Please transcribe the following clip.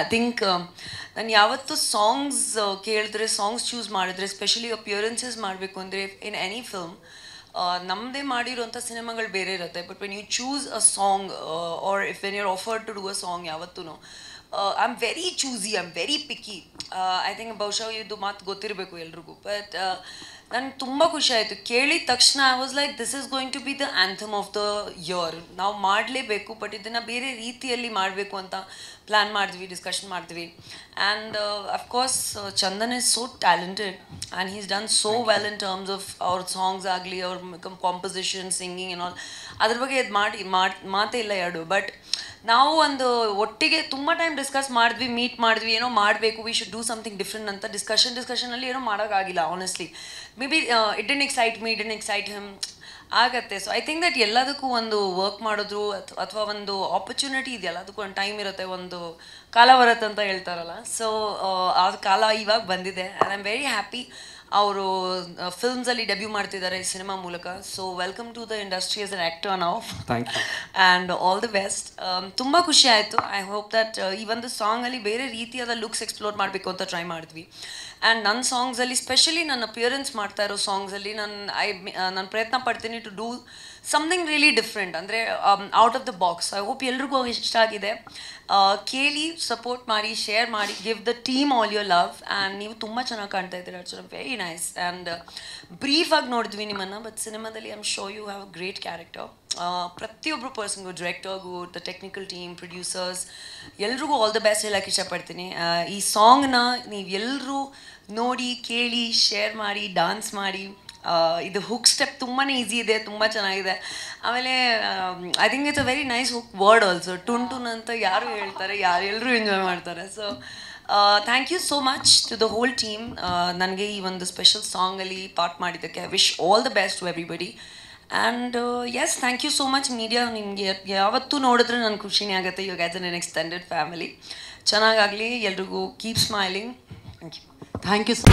I think ನಾನು ಯಾವತ್ತೂ songs ಕೇಳಿದ್ರೆ ಸಾಂಗ್ಸ್ ಚೂಸ್ ಮಾಡಿದ್ರೆ ಸ್ಪೆಷಲಿ ಅಪಿಯರೆನ್ಸಸ್ ಮಾಡಬೇಕು ಅಂದರೆ ಇನ್ ಎನಿ ಫಿಲ್ಮ್ ನಮ್ಮದೇ ಮಾಡಿರೋಂಥ ಸಿನಿಮಾಗಳು ಬೇರೆ ಇರುತ್ತೆ. But when you choose a song or if when you're offer to do a song ಯಾವತ್ತೂ I am very choosy I am very picky I think ಬಹುಶಃ ಇದು ಮಾತು ಗೊತ್ತಿರಬೇಕು ಎಲ್ರಿಗೂ. ಬಟ್ ನನಗೆ ತುಂಬ ಖುಷಿ ಆಯಿತು. ಕೇಳಿದ ತಕ್ಷಣ I was like this is going to be the anthem of the year ನಾವು ಮಾಡಲೇಬೇಕು ಬಟ್ ಇದನ್ನು ಬೇರೆ ರೀತಿಯಲ್ಲಿ ಮಾಡಬೇಕು ಅಂತ ಪ್ಲ್ಯಾನ್ ಮಾಡಿದ್ವಿ ಡಿಸ್ಕಷನ್ ಮಾಡಿದ್ವಿ. And of course Chandan is so talented and he's done so well in terms of ಅವ್ರ ಸಾಂಗ್ಸ್ ಆಗಲಿ ಅವ್ರ ಕಾಂಪೊಸಿಷನ್ ಸಿಂಗಿಂಗ್ ಆ್ಯಂಡ್ ಆಲ್ ಅದ್ರ ಬಗ್ಗೆ ಇದು ಮಾಡಿ ಮಾತೇ ಇಲ್ಲ ಎರಡು ಬಟ್ ನಾವು ಒಂದು ಒಟ್ಟಿಗೆ ತುಂಬ ಟೈಮ್ ಡಿಸ್ಕಸ್ ಮಾಡಿದ್ವಿ ಮೀಟ್ ಮಾಡಿದ್ವಿ, ಏನೋ ಮಾಡಬೇಕು we should do something different ಅಂತ ಡಿಸ್ಕಷನ್ ಡಿಸ್ಕಷನಲ್ಲಿ ಏನೋ ಮಾಡೋಕ್ಕಾಗಿಲ್ಲ honestly may be it didn't excite me didn't excite him ಆಗತ್ತೆ. ಸೊ ಐ ಥಿಂಕ್ ದಟ್ ಎಲ್ಲದಕ್ಕೂ ಒಂದು ವರ್ಕ್ ಮಾಡಿದ್ರು ಅಥವಾ ಒಂದು ಆಪರ್ಚುನಿಟಿ ಇದೆಯಲ್ಲ ಅದಕ್ಕೂ ಒಂದು ಟೈಮ್ ಇರುತ್ತೆ, ಒಂದು ಕಾಲ ಬರುತ್ತೆ ಅಂತ ಹೇಳ್ತಾರಲ್ಲ. ಸೊ ಆ ಕಾಲ ಇವಾಗ ಬಂದಿದೆ ಐ ಆಮ್ ವೆರಿ ಹ್ಯಾಪಿ ಅವರು ಫಿಲ್ಮ್ಸಲ್ಲಿ ಡೆಬ್ಯೂ ಮಾಡ್ತಿದ್ದಾರೆ ಈ ಸಿನಿಮಾ ಮೂಲಕ. So welcome to the industry as an actor ನಾವು of and all the best ತುಂಬ ಖುಷಿ ಆಯಿತು. ಐ ಹೋಪ್ ದಟ್ ಈ ಒಂದು ಸಾಂಗಲ್ಲಿ ಬೇರೆ ರೀತಿಯಾದ ಲುಕ್ಸ್ ಎಕ್ಸ್ಪ್ಲೋರ್ ಮಾಡಬೇಕು ಅಂತ ಟ್ರೈ ಮಾಡಿದ್ವಿ. ಆ್ಯಂಡ್ ನನ್ನ ಸಾಂಗ್ಸಲ್ಲಿ ಸ್ಪೆಷಲಿ ನನ್ನ ಅಪಿಯರೆನ್ಸ್ ಮಾಡ್ತಾ ಇರೋ ಸಾಂಗ್ಸಲ್ಲಿ ನಾನು ಐ ನಾನು ಪ್ರಯತ್ನ ಪಡ್ತೀನಿ to do something really different ಅಂದರೆ out of the box I hope ಎಲ್ರಿಗೂ ಇಷ್ಟ ಆಗಿದೆ. ಕೇಳಿ ಸಪೋರ್ಟ್ ಮಾಡಿ ಶೇರ್ ಮಾಡಿ give the team all your love and ನೀವು ತುಂಬ ಚೆನ್ನಾಗಿ ಕಾಣ್ತಾ ಇದ್ದೀರಾ ಇಟ್ಸ್ ನೈಸ್ ಆ್ಯಂಡ್ ಬ್ರೀಫಾಗಿ ನೋಡಿದ್ವಿ ನಿಮ್ಮನ್ನು ಬಟ್ ಸಿನಿಮಾದಲ್ಲಿ I am sure you have great character ಪ್ರತಿಯೊಬ್ಬರು ಪರ್ಸನ್ಗೂ ಡೈರೆಕ್ಟರ್ಗೂ ದ ಟೆಕ್ನಿಕಲ್ ಟೀಮ್ ಪ್ರೊಡ್ಯೂಸರ್ಸ್ ಎಲ್ರಿಗೂ ಆಲ್ ದ ಬೆಸ್ಟ್ ಹೇಳಕ್ಕೆ ಇಷ್ಟಪಡ್ತೀನಿ. ಈ ಸಾಂಗ್ನ ನೀವು ಎಲ್ಲರೂ ನೋಡಿ, ಕೇಳಿ ಶೇರ್ ಮಾಡಿ ಡಾನ್ಸ್ ಮಾಡಿ ಇದು ಹುಕ್ ಸ್ಟೆಪ್ ತುಂಬಾ ಈಸಿ ಇದೆ, ತುಂಬ ಚೆನ್ನಾಗಿದೆ. ಆಮೇಲೆ I think it's a very nice hook word also ಟುನ್ ಟುನ್ ಅಂತ ಯಾರು ಹೇಳ್ತಾರೆ ಯಾರು ಎಲ್ಲರೂ ಎಂಜಾಯ್ ಮಾಡ್ತಾರೆ. So thank you so much to the whole team ನನಗೆ ಈ ಒಂದು ಸ್ಪೆಷಲ್ ಸಾಂಗಲ್ಲಿ ಪಾರ್ಟ್ ಮಾಡಿದ್ದಕ್ಕೆ I wish all the best to everybody and yes thank you so much media ನಿಮಗೆ. ಯಾವತ್ತೂ ನೋಡಿದ್ರೆ ನನ್ನ ಖುಷಿನೇ ಆಗುತ್ತೆ ಇವಾಗ ಆ್ಯಸ್ ಅನ್ ಎಕ್ಸ್ಟೆಂಡೆಡ್ ಫ್ಯಾಮಿಲಿ ಚೆನ್ನಾಗಾಗಲಿ, ಎಲ್ರಿಗೂ keep smiling thank you thank you so